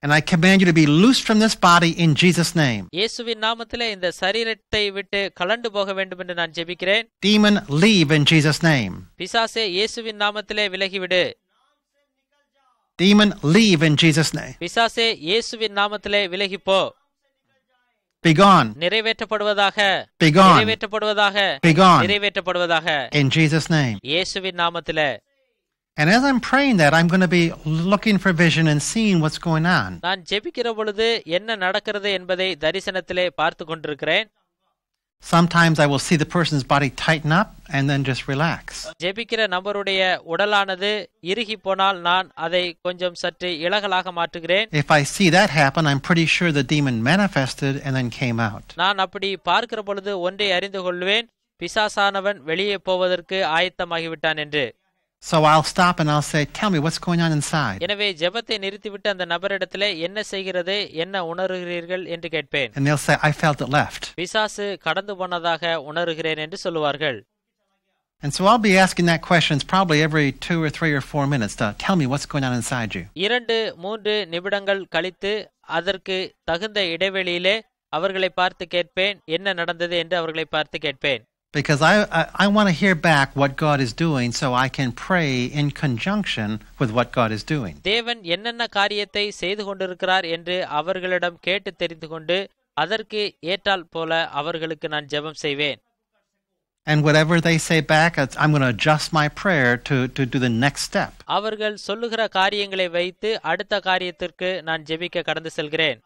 and I command you to be loosed from this body in Jesus' name. இயேசுவின் நாமத்திலே இந்த சரீரத்தை விட்டு கலண்டு போக வேண்டும் என்று நான் ஜெபிக்கிறேன் Demon, leave in Jesus' name. பிசாசே இயேசுவின் நாமத்திலே விலகிவிடு Demon, leave in Jesus' name. பிசாசே இயேசுவின் நாமத்திலே விலகிப்போ Be நிறைவேற்றப்படுவதாக. நிறைவேற்றப்படுவதாக. நிறைவேற்றப்படுவதாக In Jesus' name. இயேசுவின் நாமத்திலே And as I'm praying that, I'm going to be looking for vision and seeing what's going on. நான் ஜெபிக்கிற பொழுது என்ன நடக்கிறது என்பதை தரிசனத்திலே பார்த்து கொண்டிருக்கிறேன் Sometimes I will see the person's body tighten up and then just relax. ஜெபிக்கிற நபருடைய உடலானது இறுகி போனால் நான் அதை கொஞ்சம் சற்று இலகலாக மாற்றுகிறேன் If I see that happen, I'm pretty sure the demon manifested and then came out. நான் அப்படி பார்க்கிற பொழுது ஒன்றை அறிந்து கொள்வேன் பிசாசானவன் வெளியே போவதற்கு ஆயத்தமாகிவிட்டான் என்று So I'll stop and I'll say, Tell me what's going on inside. எனவே ஜெபத்தை நிறுத்திவிட்டு அந்த நபரிடத்திலே என்ன செய்கிறது என்ன உணர்கிறீர்கள் என்று கேட்பேன் And they'll say, I felt it left. பிசாசு கடந்து போனதாக உணர்கிறேன் என்று சொல்லுவார்கள் And so I'll be asking that questions probably every two or three or four minutes to tell me what's going on inside you. இரண்டு மூன்று நிமிடங்கள் கழித்து அதற்கு தகுந்த இடைவெளியிலே அவர்களை பார்த்து கேட்பேன் என்ன நடந்தது என்று அவர்களை பார்த்து கேட்பேன் Because I, I, I want to hear back what God is doing so I can pray in conjunction with what God is doing. தேவன் என்னென்ன காரியத்தை செய்து கொண்டிருக்கிறார் என்று அவர்களிடம் கேட்டு தெரிந்து கொண்டு அதற்கு ஏற்றால் போல அவர்களுக்கு நான் ஜெபம் செய்வேன் And whatever they say back, it's- I'm going to adjust my prayer to, to do the next step. அவர்கள் சொல்லுகிற காரியங்களை வைத்து அடுத்த காரியத்திற்கு நான் ஜெபிக்க கடந்து செல்கிறேன்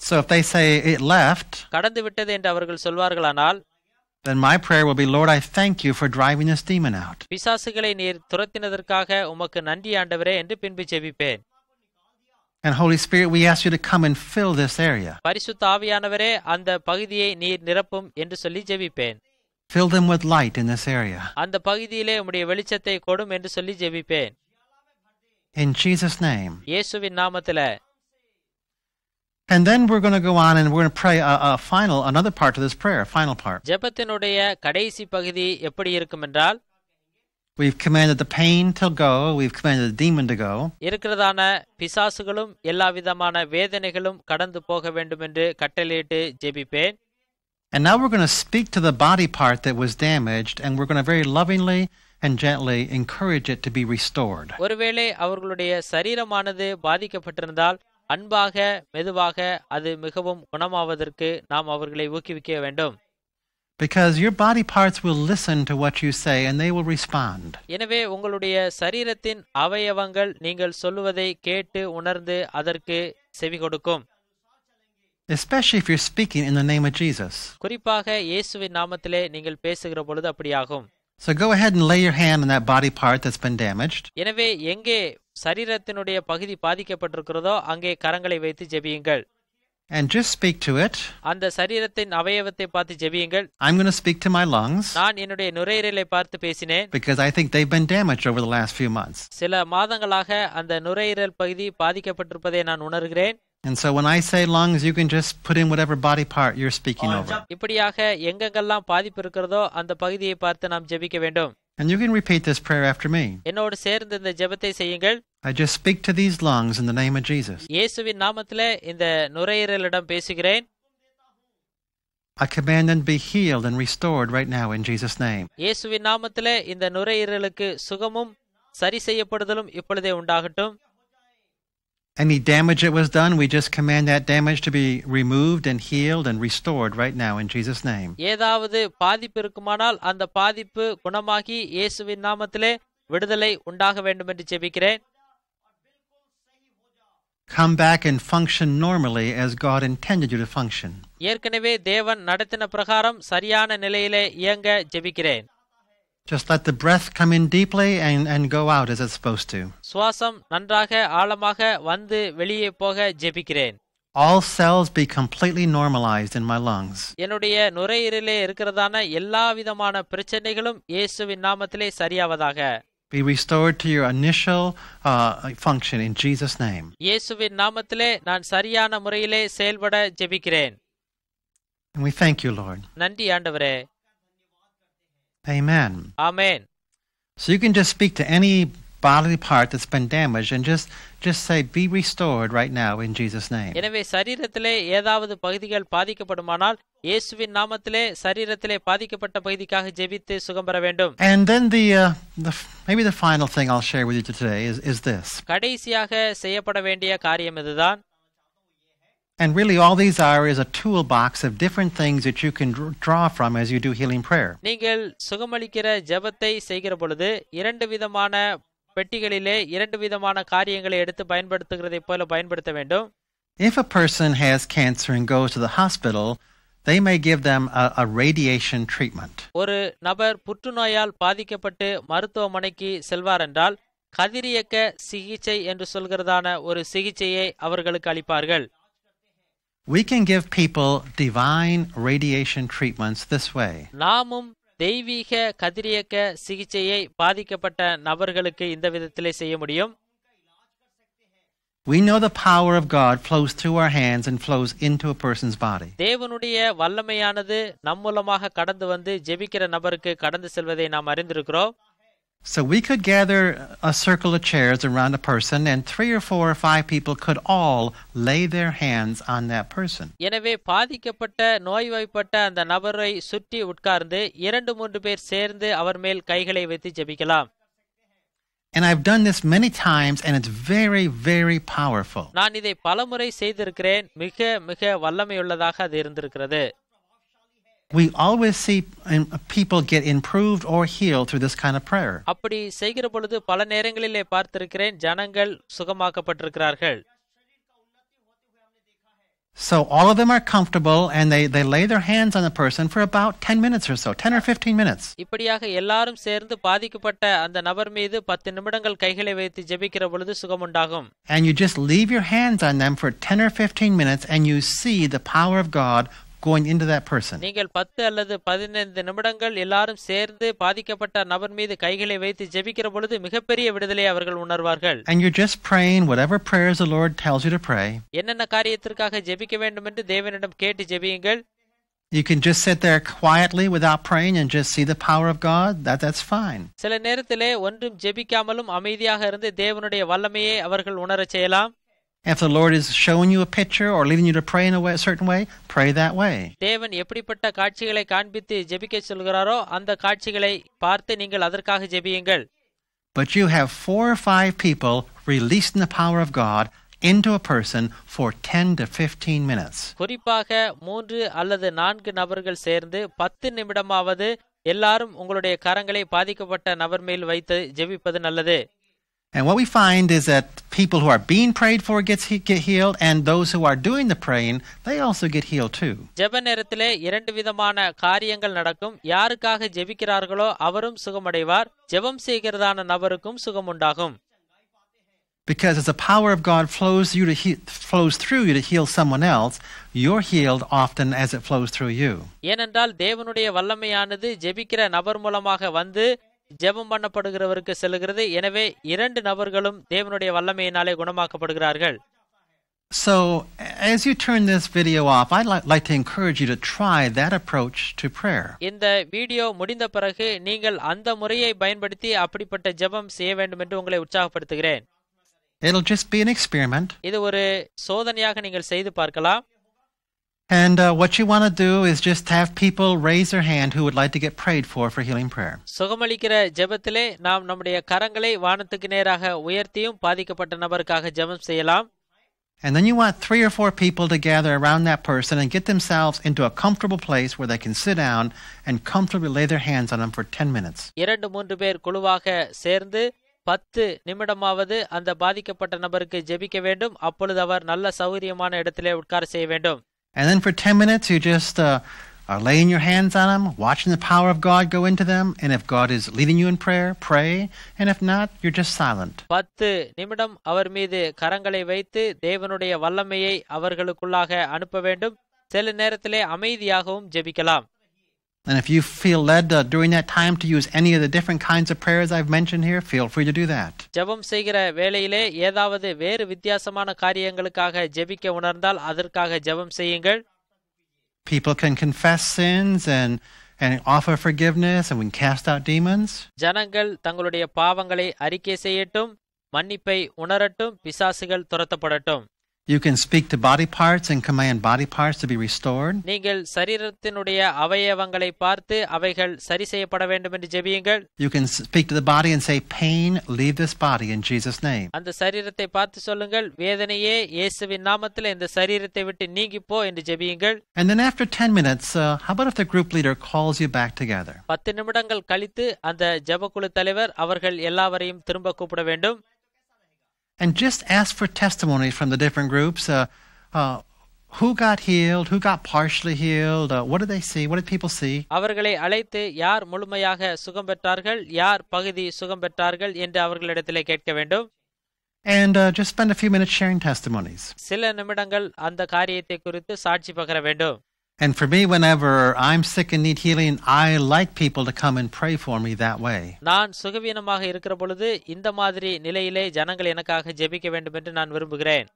So if they say it left, கடந்து விட்டது என்று அவர்கள் சொல்வார்களானால் then my prayer will be, Lord, I thank you for driving this demon out. பிசாசுகளை நீர் துரத்தினதற்காக உமக்கு நன்றி ஆண்டவரே என்று பின்பு ஜெபிப்பேன் And Holy Spirit, we ask you to come and fill this area. பரிசுத்த ஆவியானவரே அந்த பகுதியை நீர் நிரப்பும் என்று சொல்லி ஜெபிப்பேன் Fill them with light in this area. அந்த பகுதியிலே உம்முடைய வெளிச்சத்தை கொடும் என்று சொல்லி ஜெபிப்பேன் In Jesus' name. இயேசுவின் நாமத்தில And then we're going to go on and we're going to pray a, a final, another part of this prayer, a final part. ஜெபத்தினுடைய கடைசி பகுதி எப்படி இருக்கும் என்றால் We've commanded the pain to go. We've commanded the demon to go. இருக்கிறதான பிசாசுகளும் எல்லா விதமான வேதனைகளும் கடந்து போக வேண்டும் என்று கட்டளையிட்டு ஜெபிப்பேன் And now we're going to speak to the body part that was damaged, and we're going to very lovingly and gently encourage it to be restored. ஒருவேளை அவர்களுடைய சரீரமானது பாதிக்கப்பட்டிருந்தால் அன்பாக மெதுவாக அது மிகவும் குணமாவதற்கு நாம் அவர்களை ஊக்குவிக்க வேண்டும் Because your body parts will listen to what you say and they will respond. எனவே உங்களுடைய சரீரத்தின் அவயவங்கள் நீங்கள் சொல்லுவதை கேட்டு உணர்ந்து அதற்கு செவி கொடுக்கும் Especially if you're speaking in the name of Jesus. குறிப்பாக இயேசுவின் நாமத்திலே நீங்கள் பேசுகிற பொழுது அப்படியாகும் So go ahead and lay your hand on that body part that's been damaged. எனவே எங்கே சரீரத்தினுடைய பகுதி பாதிக்கப்பட்டிருக்கிறதோ அங்கே கரங்களை வைத்து ஜெபியுங்கள் And just speak to it. அந்த சரீரத்தின் அவயவத்தை பார்த்து ஜெபியுங்கள் I'm going to speak to my lungs நான் என்னுடைய நுரையீரலை பார்த்து பேசினேன் because I think they've been damaged over the last few months. சில மாதங்களாக அந்த நுரையீரல் பகுதி பாதிக்கப்பட்டிருப்பதை நான் உணர்கிறேன் And so when I say lungs, you can just put in whatever body part you're speaking over. இப்படியாக எங்கெங்கெல்லாம் பாதிப்பு இருக்கிறதோ அந்த பகுதியை பார்த்து நாம் ஜெபிக்க வேண்டும் And you can repeat this prayer after me. என்னோடு சேர்ந்து இந்த ஜெபத்தை செய்யுங்கள் I just speak to these lungs in the name of Jesus. இயேசுவின் நாமத்திலே இந்த நுரையீரலிடம் பேசுகிறேன் I command them to be healed and restored right now in Jesus' name. இயேசுவின் நாமத்திலே இந்த நுரையீரலுக்கு சுகமும் சரி செய்யப்படுதலும் இப்பொழுதே உண்டாகட்டும் Any damage that was done, we just command that damage to be removed and healed and restored right now in Jesus' name. ஏதாவது பாதிப்பு இருக்குமானால் அந்த பாதிப்பு குணமாகி இயேசுவின் நாமத்திலே விடுதலை உண்டாக வேண்டும் என்று ஜெபிக்கிறேன் Come back and function normally as God intended you to function. ஏற்கனவே தேவன் நடத்தின பிரகாரம் சரியான நிலையிலே இயங்க ஜெபிக்கிறேன் Just let the breath come in deeply and, and go out as it's supposed to. சுவாசம் நன்றாக ஆழமாக வந்து வெளியே போக ஜெபிக்கிறேன் All cells be completely normalized in my lungs. என்னுடைய நுரையீரலே இருக்கிறதான எல்லா விதமான பிரச்சனைகளும் இயேசுவின் நாமத்திலே சரியாவதாக Be restored to your initial uh, function in Jesus' name. இயேசுவின் நாமத்திலே நான் சரியான முறையிலே செயல்பட ஜெபிக்கிறேன் And we thank you, Lord. நன்றி ஆண்டவரே Amen. Amen So you can just speak to any bodily part that's been damaged and just just say be restored right now in Jesus name. எனவே சரீரத்திலே ஏதாவது பகுதிகள் பாதிக்கப்படுமானால் இயேசுவின் நாமத்திலே சரீரத்திலே பாதிக்கப்பட்ட பகுதிக்காக ஜெபித்து சுகம் பெற வேண்டும் And then the uh, the maybe the final thing I'll share with you today is is this. கடைசியாக செய்யப்பட வேண்டிய காரியம் இதுதான் And really all these are is a toolbox of different things that you can dr- draw from as you do healing prayer. நீங்கள் சுகமளிக்கிற ஜெபத்தை செய்கிற பொழுது இரண்டு விதமான பெட்டிகளிலே இரண்டு விதமான காரியங்களை எடுத்து பயன்படுத்துகிறதைப் போல பயன்படுத்த வேண்டும் If a person has cancer and goes to the hospital, they may give them a, a radiation treatment. ஒரு நபர் புற்றுநோயால் பாதிக்கப்பட்டு மருத்துவமனைக்கு செல்வார் என்றால் கதிரியக்க சிகிச்சை என்று சொல்கிறதான ஒரு சிகிச்சையை அவர்களுக்கு அளிப்பார்கள் We can give people divine radiation treatments this way. நாமும் தெய்வீக கதிரியக்க சிகிச்சையை பாதிக்கப்பட்ட நபர்களுக்கு இந்த விதத்திலே செய்ய முடியும் We know the power of God flows through our hands and flows into a person's body. தேவனுடைய வல்லமையானது நம் மூலமாக கடந்து வந்து ஜெபிக்கிற நபருக்கு கடந்து செல்வதை நாம் அறிந்திருக்கிறோம் So we could gather a circle of chairs around a person, and three or four or five people could all lay their hands on that person. எனவே பாதிக்கப்பட்ட நோய்வாய்ப்பட்ட அந்த நபரை சுற்றி உட்கார்ந்து இரண்டு மூன்று பேர் சேர்ந்து அவர் மேல் கைகளை வைத்து ஜெபிக்கலாம் And I've done this many times, and it's very, very powerful. நான் இதை பலமுறை செய்திருக்கிறேன் மிக மிக வல்லமையுள்ளதாக அது இருந்திருக்கிறது We always see um, people get improved or healed through this kind of prayer. அப்படி செய்கிற பொழுது பல நேரங்களிலே பார்த்திருக்கிறேன் ஜனங்கள் சுகமாக்கப்பட்டிருக்கிறார்கள் So all of them are comfortable and they, they lay their hands on the person for about 10 minutes or so, 10 or 15 minutes. இப்படியாக எல்லாரும் சேர்ந்து பாதிக்கப்பட்ட அந்த நபர் மீது பத்து நிமிடங்கள் கைகளை வைத்து ஜெபிக்கிற பொழுது சுகமுண்டாகும் And you just leave your hands on them for 10 or 15 minutes and you see the power of God going into that person. நீங்கள் பத்து அல்லது பதினைந்து நிமிடங்கள் எல்லாரும் சேர்ந்து பாதிக்கப்பட்ட நபர் மீது கைகளை வைத்து ஜெபிக்கிற பொழுது மிகப்பெரிய விடுதலை அவர்கள் உணர்வார்கள் And you're just praying whatever prayers the Lord tells you to pray. என்னென்ன காரியத்திற்காக ஜெபிக்க வேண்டும் என்று தேவனிடம் கேட்டு ஜெபியுங்கள் You can just sit there quietly without praying and just see the power of God. That that's fine. சில நேரத்திலே ஒன்றும் ஜெபிக்காமலும் அமைதியாக இருந்து தேவனுடைய வல்லமையை அவர்கள் உணரச் செய்யலாம் If the Lord is showing you a picture or leading you to pray in a, way, a certain way, pray that way. தேவன் எப்படிப்பட்ட காட்சிகளை காண்பித்து ஜெபிக்க சொல்கிறாரோ அந்த காட்சிகளை பார்த்து நீங்கள் அதற்காக ஜெபியுங்கள் But you have four or five people releasing the power of God into a person for 10 to 15 minutes. குறிப்பாக மூன்று அல்லது நான்கு நபர்கள் சேர்ந்து பத்து நிமிடமாவது எல்லாரும் உங்களுடைய கரங்களை பாதிக்கப்பட்ட நபர் மேல் வைத்து ஜெபிப்பது நல்லது And what we find is that people who are being prayed for gets he- get healed, and those who are doing the praying, they also get healed too. ஜெப நேரத்திலே இரண்டு விதமான காரியங்கள் நடக்கும் யாருக்காக ஜெபிக்கிறார்களோ அவரும் சுகமடைவார் ஜெபம் செய்கிறதான நபருக்கும் சுகம் உண்டாகும் Because as the power of God flows you to he- flows through you to heal someone else, you're healed often as it flows through you. ஏனென்றால் தேவனுடைய வல்லமையானது ஜெபிக்கிற நபர் மூலமாக வந்து ஜெபம் பண்ணப்படுகிறவருக்கு செல்கிறது எனவே இரண்டு நபர்களும் தேவனுடைய வல்லமையினாலே குணமாக்கப்படுகிறார்கள் So, as you turn this video off, I'd li- like to encourage you to try that approach to prayer. இந்த வீடியோ முடிந்த பிறகு நீங்கள் அந்த முறையை பயன்படுத்தி அப்படிப்பட்ட ஜெபம் செய்ய வேண்டும் என்று உங்களை உற்சாகப்படுத்துகிறேன் It'll just be an experiment. இது ஒரு சோதனையாக நீங்கள் செய்து பார்க்கலாம் And uh, what you want to do is just have people raise their hand who would like to get prayed for for healing prayer. சுகமளிக்கிற ஜெபத்திலே நாம் நம்முடைய கரங்களை வானத்துக்கு நேராக உயர்த்தியும் பாதிக்கப்பட்ட நபருக்காக ஜெபம் செய்யலாம் And then you want three or four people to gather around that person and get themselves into a comfortable place where they can sit down and comfortably lay their hands on them for 10 minutes. இரண்டு மூன்று பேர் குழுவாக சேர்ந்து பத்து நிமிடமாவது அந்த பாதிக்கப்பட்ட நபருக்கு ஜெபிக்க வேண்டும் அப்பொழுது அவர் நல்ல சௌகரியமான இடத்திலே உட்கார செய்ய வேண்டும் And then for 10 minutes, you just uh, are laying your hands on them, watching the power of God go into them. And if God is leading you in prayer, pray. And if not, you're just silent. பத்து நிமிடம் அவர் மீது கரங்களை வைத்து தேவனுடைய வல்லமையை அவர்களுக்குள்ளாக அனுப்ப வேண்டும் சில நேரத்திலே அமைதியாகவும் ஜெபிக்கலாம் And if you feel led uh, during that time to use any of the different kinds of prayers I've mentioned here, feel free to do that. ஜெபம் செய்கிற வேளையிலே ஏதாவது வேறு வித்தியாசமான காரியங்களுக்காக ஜெபிக்க உணர்ந்தால் அதற்காக ஜெபம் செய்யுங்கள் People can confess sins and, and offer forgiveness, and we can cast out demons. ஜனங்கள் தங்களுடைய பாவங்களை அறிக்கை செய்யட்டும் மன்னிப்பை உணரட்டும் பிசாசுகள் துரத்தப்படட்டும் You can speak to body parts and command body parts to be restored. நீங்கள் சரீரத்தினுடைய அவயவங்களை பார்த்து அவைகள் சரி செய்யப்பட வேண்டும் என்று ஜெபியுங்கள் You can speak to the body and say, Pain, leave this body in Jesus' name. அந்த சரீரத்தை பார்த்து சொல்லுங்கள் வேதனையே இயேசுவின் நாமத்தில் இந்த சரீரத்தை விட்டு நீங்கிப்போ என்று ஜெபியுங்கள் And then after 10 minutes, uh, how about if the group leader calls you back together? பத்து நிமிடங்கள் கழித்து அந்த ஜெபக்குழு தலைவர் அவர்கள் எல்லாவரையும் திரும்ப கூப்பிட வேண்டும் And just ask for testimonies from the different groups. Uh, uh, who got healed? Who got partially healed? Uh, what did they see? What did people see? அவர்களை அழைத்து யார் முழுமையாக சுகம் பெற்றார்கள் யார் பகுதி சுகம் பெற்றார்கள் என்று அவர்களிடத்திலே கேட்க வேண்டும் And uh, just spend a few minutes sharing testimonies. சில நிமிடங்கள் அந்த காரியத்தை குறித்து சாட்சி பகர வேண்டும் And for me, whenever I'm sick and need healing, I like people to come and pray for me that way. நான் சுகவீனமாக இருக்கிற பொழுது இந்த மாதிரி நிலையிலே ஜனங்கள் எனக்காக ஜெபிக்க வேண்டும் என்று நான் விரும்புகிறேன்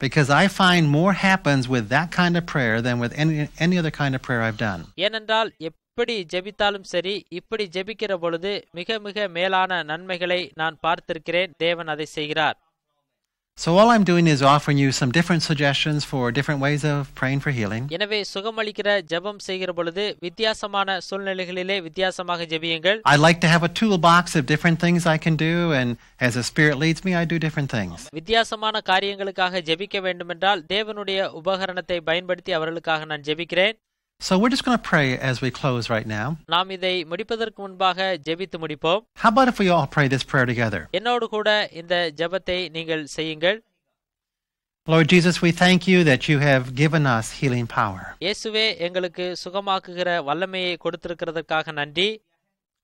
Because I find more happens with that kind of prayer than with any, any other kind of prayer I've done. ஏனென்றால் எப்படி ஜெபித்தாலும் சரி இப்படி ஜெபிக்கிற பொழுது மிக மிக மேலான நன்மைகளை நான் பார்த்திருக்கிறேன் தேவன் அதை செய்கிறார் So all I'm doing is offering you some different suggestions for different ways of praying for healing. எனவே சுகமளிக்கிற ஜெபம் செய்கிற பொழுது வித்தியாசமான சூழ்நிலைகளிலே வித்தியாசமாக ஜெபியுங்கள் I like to have a toolbox of different things I can do, and as the Spirit leads me, I do different things. வித்தியாசமான காரியங்களுக்காக ஜெபிக்க வேண்டுமென்றால் தேவனுடைய உபகரணத்தை பயன்படுத்தி அவர்களுக்காக நான் ஜெபிக்கிறேன் So we're just going to pray as we close right now. நாம் இதை முடிப்பதற்கு முன்பாக ஜெபித்து முடிப்போம் How about if we all pray this prayer together? என்னோடு கூட இந்த ஜெபத்தை நீங்கள் செய்யுங்கள் Lord Jesus, we thank you that you have given us healing power. இயேசுவே எங்களுக்கு சுகமாக்குகிற வல்லமையை கொடுத்திருக்கிறதற்காக நன்றி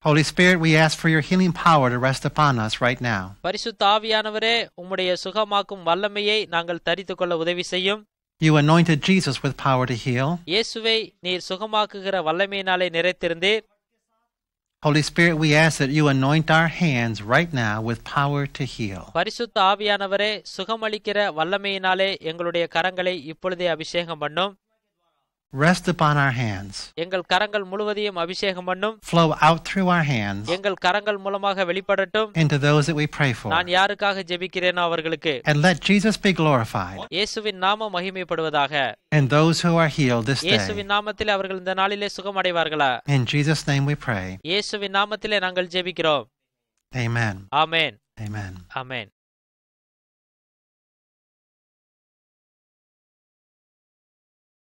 Holy Spirit, we ask for your healing power to rest upon us right now. பரிசுத்த ஆவியானவரே உம்முடைய சுகமாக்கும் வல்லமையை நாங்கள் தரித்துக் கொள்ள உதவி செய்யும் You anointed Jesus with power to heal. இயேசுவை நீர் சுகமாக்குகிற வல்லமையினாலே நிறைத்திருந்தீர் Holy Spirit, we ask that you anoint our hands right now with power to heal. பரிசுத்த ஆவியானவரே சுகமளிக்கிற வல்லமையினாலே எங்களுடைய கரங்களை இப்பொழுதே அபிஷேகம் பண்ணும் Rest upon our hands. எங்கள் கரங்கள் முழுவதையும் அபிஷேகம் பண்ணும் Flow out through our hands எங்கள் கரங்கள் மூலமாக வெளிப்படட்டும் into those that we pray for. நான் யாருக்காக ஜெபிக்கிறேனோ அவர்களுக்கு And let Jesus be glorified இயேசுவின் நாமம் மகிமைப்படுவதாக and those who are healed this day. இயேசுவின் நாமத்திலே அவர்கள் இந்த நாளிலே சுகமடைவார்களா In Jesus' name we pray. இயேசுவின் நாமத்திலே நாங்கள் ஜெபிக்கிறோம் Amen. ஆமென் Amen. ஆமென்